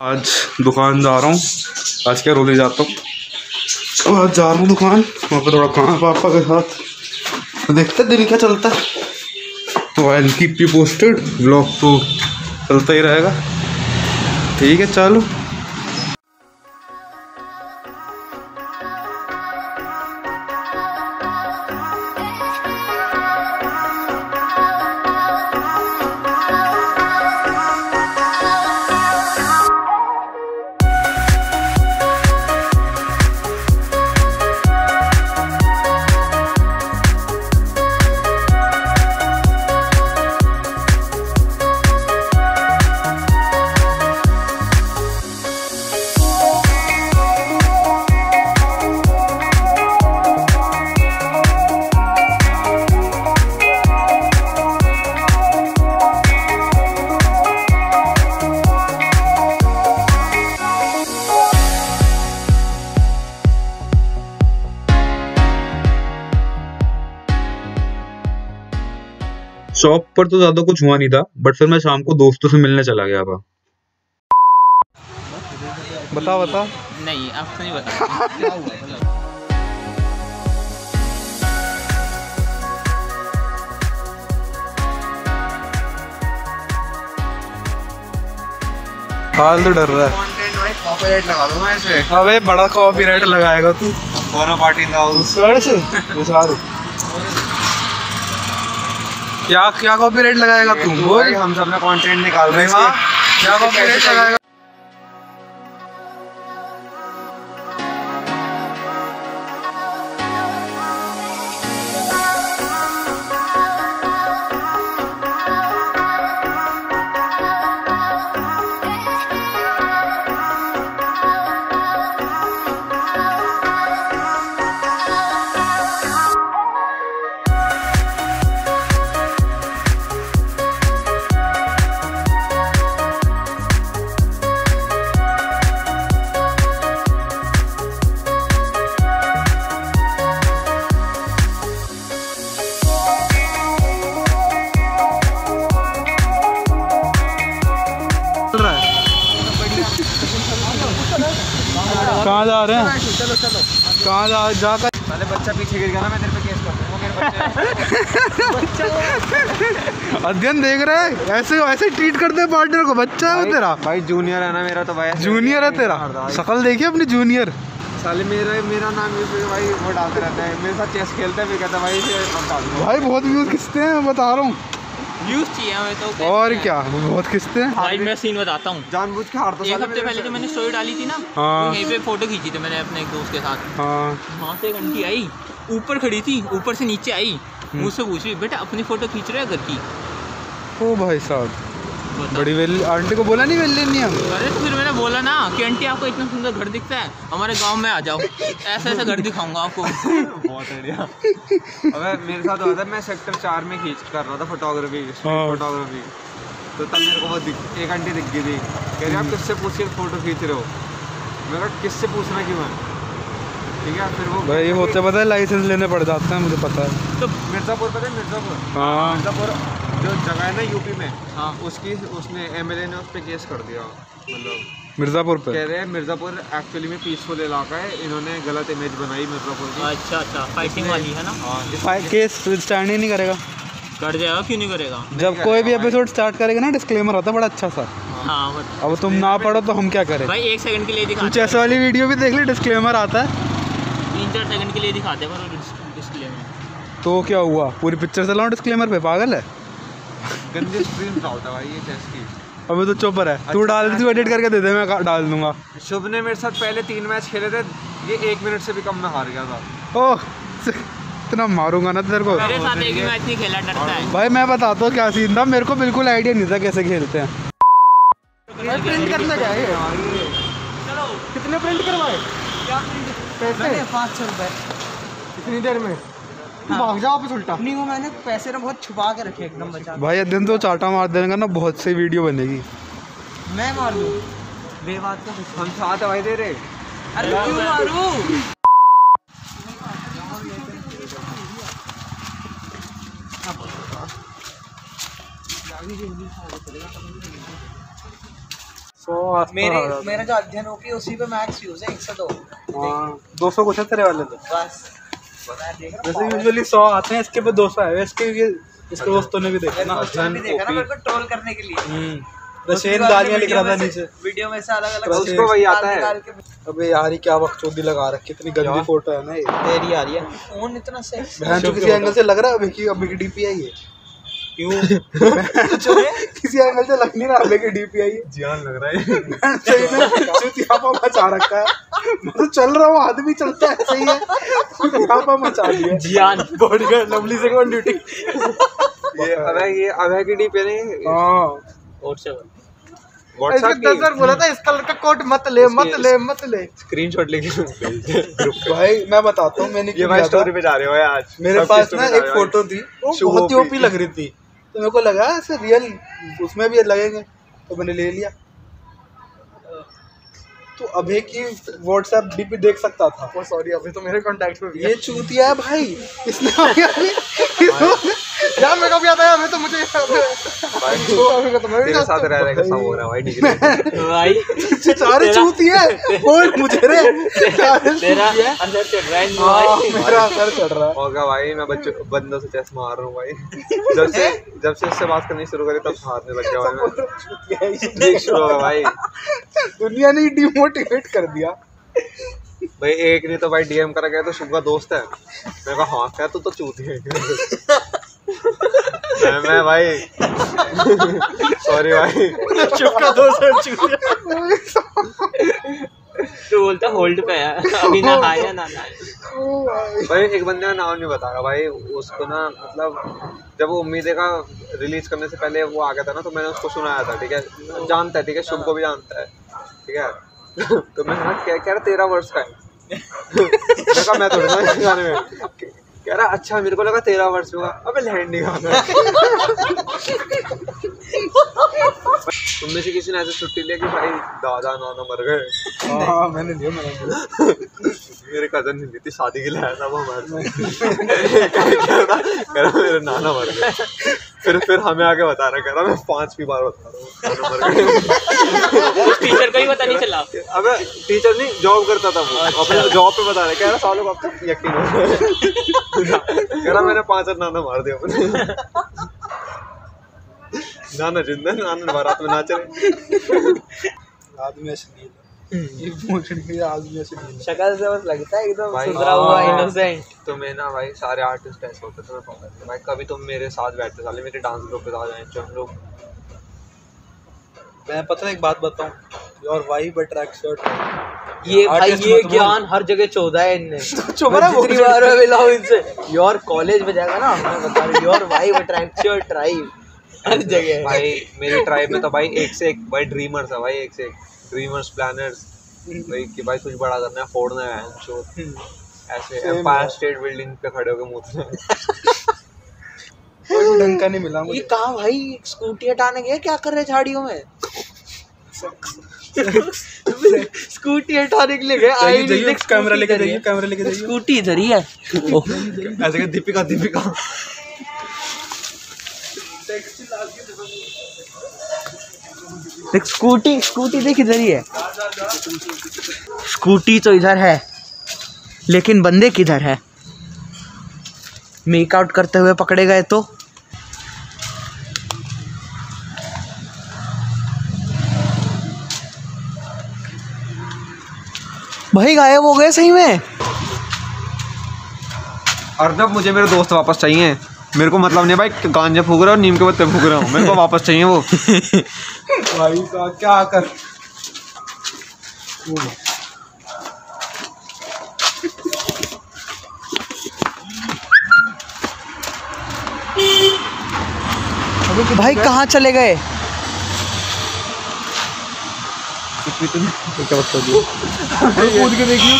आज दुकान जा रहा हूँ। आज क्या रोले जाता हूँ? आज जा रहा हूँ दुकान। वहाँ पर थोड़ा काम है पापा के साथ। तो देखते दिन क्या चलता है। तो I keep you posted blog तो चलता ही रहेगा। ठीक है, चलो। शॉप पर तो ज़्यादा कुछ हुआ नहीं था बट फिर मैं शाम को दोस्तों से मिलने चला गया था। बता बता नहीं आपको नहीं बता हाल तो डर रहा है। अबे बड़ा कॉपीराइट लगाएगा तू। पार्टी सर से। विचार क्या क्या कॉपीराइट लगाएगा तू बोल हम सब अपना कंटेंट निकाल रहे हाँ। हैं? क्या कॉपीराइट लगाएगा कहाँ जा रहे हैं? चलो चलो कहाँ जा जाकर पहले बच्चा पीछे गिर गया ना मैं तेरे पे केस कर दूँगा अध्ययन देख रहे हैं? ऐसे ऐसे ट्रीट करते हैं पार्टनर को बच्चा है वो तेरा। भाई जूनियर है ना मेरा तो भाई जूनियर है तेरा। शकल देखिए अपनी जूनियर साले मेरा मेरा नाम यूज़ करके भाई वो डालते रहता है। मेरे साथ चेस खेलते हैं फिर कहता है भाई भाई बहुत व्यूज़ खिंचते हैं बता रहा हूँ। व्यूज़ चाहिए हमें तो और क्या? बहुत किस्ते हैं। भाई मैं सीन बताता हूँ। जानबूझ के हार तो एक हफ़्ते पहले जो मैंने स्टोरी डाली थी ना हाँ। तो यहीं पे फ़ोटो खींची थी मैंने अपने एक दोस्त के साथ। हाँ। वहाँ से एक आंटी आई ऊपर खड़ी थी ऊपर से नीचे आई मुझसे पूछ रही बेटा अपनी फ़ोटो खींच रहे हो घर की? ओ भाई साहब। बड़ी वेल आंटी को बोला नहीं वेल लेनी हम? अरे तो फिर मैंने बोला ना कि आंटी आपको इतना सुंदर घर दिखता है हमारे गाँव में आ जाओ। ऐसा ऐसा घर दिखाऊँगा आपको। बहुत बढ़िया। अबे मेरे साथ हुआ था मैं सेक्टर चार में खींच कर रहा था फोटोग्राफी हाँ। फोटोग्राफी तो तब मेरे को वो दिख एक आंटी दिख गई थी। कह रही आप किससे पूछ के फ़ोटो खींच रहे हो? मैं कहा किससे पूछना क्यों है? ठीक है फिर वो भाई होते पता है लाइसेंस लेने पड़ जाते हैं मुझे पता है। तो मिर्ज़ापुर पता है मिर्ज़ापुर? हाँ। मिर्ज़ापुर जो जगह है ना यूपी में हाँ। उसकी उसने एमएलए ने उस पर केस कर दिया। मतलब मिर्जापुर पे? कह रहे हैं मिर्ज़ापुर एक्चुअली में पीसफुल इलाका है। इन्होंने गलत इमेज बनाई मिर्ज़ापुर की। अच्छा अच्छा। फाइटिंग वाली है ना? हाँ इस- केस स्टैंड ही नहीं करेगा। कर जाएगा क्यों नहीं करेगा? जब कोई भी एपिसोड स्टार्ट करेगा ना डिस्क्लेमर होता है बड़ा अच्छा सा। हाँ अब तुम ना पढ़ो तो हम क्या करें? भाई एक सेकंड के लिए तू दिखाते चेस वाली वीडियो भी देख ले डिस्क्लेमर आता है। तीन चार सेकंड के लिए दिखाते पर डिस्प्ले में तो क्या हुआ? पूरी पिक्चर चलाओ डिस्क्लेमर पे पागल है? गंदी स्क्रीन डालता भाई ये चेस की। अबे तो चुप रह तू डाल तू एडिट करके दे दे मैं डाल दूँगा। शुभ ने मेरे साथ पहले तीन मैच खेले थे ये एक मिनट से भी कम में हार गया था। ओह इतना मारूँगा ना तेरे को। मेरे साथ एक भी मैच नहीं खेला डरता है। भाई मैं बताता हूँ क्या सीन था। मेरे को बिल्कुल आइडिया नहीं था कैसे खेलते हैं। प्रिंट करना क्या है कितने प्रिंट करवाए? पैसे? पाँच सौ रुपये इतनी देर में। भाग जाओ वापस उल्टा। नहीं वो मैंने पैसे ना बहुत छुपा के रखे एकदम बचा भाई दिन तो चाटा मार देगा ना बहुत सही वीडियो बनेगी। मैं मार दूँ? बेबात का कुछ हम साथ हवाई दे रहे। अरे क्यों मारूँ? सो आवाज़ मेरे मेरा जो अध्ययन होगी उसी पे मैक्स यूज़ है एक सौ दो। हाँ दो सौ कुछ है तेरे वाले तो। बस। वैसे यूजुअली सौ आते हैं इसके पे दो सौ है। इसके इसके दोस्तों ने भी देखा ना। दोस्तों ने देखा ना मेरे को ट्रोल करने के लिए। हम्म। रशेन गालियाँ लिख रहा था नीचे। वीडियो में से अलग अलग उसको वही आता है। अबे यार ये क्या बकचोदी लगा रखी इतनी गंदी फ़ोटो है ना ये। तेरी आ रही है। फ़ोन इतना सेक्स बहन जो किसी एंगल से लग रहा है अभी की अभी की डीपीआई है? क्यों? किसी एंगल से लग नहीं रहा अभी की डीपीआई है। जियान लग रहा है। सही में चुतियापा मचा रखा है? मैं तो चल रहा हूँ आदमी चलता है सही है। मचा दिया जियान बॉडीगार्ड लवली से कौन ड्यूटी ये अबे ये अबे की डी पे नहीं? हाँ। और से सर बोला था इस कलर का कोट मत ले मत ले मत ले। स्क्रीनशॉट लेके भाई मैं बताता हूँ मैंने ये भाई स्टोरी पे जा रहे हो आज। मेरे पास ना एक फ़ोटो थी वो बहुत ही ओपी लग रही थी। तो मेरे को लगा ऐसे रियल उसमें भी लगेंगे। तो मैंने ले लिया। तो अभी की व्हाट्सएप भी देख सकता था। सॉरी अभी तो मेरे कॉन्टेक्ट में भी ये चूतिया है भाई। इसने यार मैं कभी आता है हमें तो मुझे भाई तो मैं भी तेरे साथ रह रहे का सब हो रहा है भाई डिग्री भाई सारे चूतिया है बोल मुझे रे। तेरा अंदर चढ़ रहा है हाँ, भाई मेरा असर चढ़ रहा है। होगा भाई मैं बच्चों बंदों से चेस मार रहा हूँ भाई। जब से जब से इससे बात करनी शुरू करी तब हारने लग गया भाई मैं। ये। देख शुरू होगा भाई। दुनिया ने डिमोटिवेट कर दिया। भाई एक ने तो भाई डीएम करा गया तो शुभ का दोस्त है। मैं कहा हाँ क्या तू तो चूती है। मैं मैं भाई। सॉरी भाई। चुपका दोस्त चूतिया तू बोलता होल्ड पे है। अभी ना आया ना ना। भाई एक बंदे का नाम नहीं बता रहा भाई। उसको ना मतलब जब वो उम्मीदें का रिलीज़ करने से पहले वो आ गया था ना तो मैंने उसको सुनाया था ठीक है? जानता है ठीक है? शुभ को भी जानता है ठीक है? तो मैं क्या कह रहा तेरह वर्ष का है? मैं कहा मैं थोड़ा ना गाने में कह रहा अच्छा मेरे को लगा तेरह वर्ष होगा। अबे लैंड नहीं होगा। तुम में से किसी ने ऐसे छुट्टी लिया कि भाई दादा नाना मर गए? हाँ मैंने लिया मैंने मेरे कज़न ने दी थी शादी के लिए आया था वो हमारे मेरे नाना मर गए फिर फिर हमें आगे बता रहा कह रहा मैं पांचवी बार बता रहा हूँ। टीचर को ही पता नहीं चला। अबे टीचर नहीं जॉब करता था वो। अपने जॉब पे बता रहा कह रहा सालों को अब तक यकीन हो कह रहा मैंने पाँच और नाना मार दिया अपने। नाना ज़िंदा नाना बारात में नाच रहे आदमी अश्लील आदमी शक्ल से बस लगता है एकदम सुधरा हुआ हाँ। इनोसेंट तो मैं ना भाई सारे आर्टिस्ट ऐसे होते पता नहीं भाई कभी तुम मेरे साथ बैठते साले मेरे डांस ग्रुप पे आ जाए जो हम लोग मैं पता है एक बात बताऊँ योर वाइब अट्रैक्ट शर्ट ये भाई ये ज्ञान हर जगह चौदह है इनने चुप मैं रहा वो जितनी बार मैं मिला हूँ इनसे योर कॉलेज में जाएगा ना मैं बता रहा हूँ your vibe attract your tribe हर जगह भाई मेरी ट्राइब में तो भाई एक से एक भाई ड्रीमर्स है भाई एक से एक। ड्रीमर्स प्लानर्स भाई कि भाई कुछ बड़ा करना है फोड़ना है शो ऐसे Same एम्पायर स्टेट बिल्डिंग पे खड़े होकर मुझसे कोई ढंग का नहीं मिला मुझे। ये कहा भाई? स्कूटी हटाने गए? क्या कर रहे झाड़ियों में? स्कूटी हटाने के लिए गए आई जाइए जाइए कैमरा लेके जाइए कैमरा लेके जाइए। स्कूटी इधर ही है। ऐसे कि दीपिका दीपिका। देख स्कूटी स्कूटी देख इधर ही है। स्कूटी तो इधर है, लेकिन बंदे किधर है? मेक आउट करते हुए पकड़े गए तो? भाई, गायब हो गए सही में? अर्नब मुझे मेरे दोस्त वापस चाहिए। मेरे को मतलब नहीं भाई गांजे फूक रहा हूँ नीम के पत्ते फूक रहा हूँ। मेरे को वापस चाहिए वो। भाई का क्या कर? भाई कहाँ चले गए? कूद के देखिए।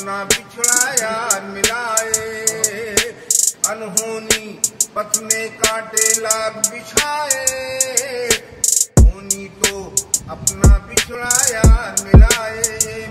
अपना बिछड़ाया मिलाए। अनहोनी पथ में काटे लाग बिछाए। होनी तो अपना बिछड़ाया मिलाए।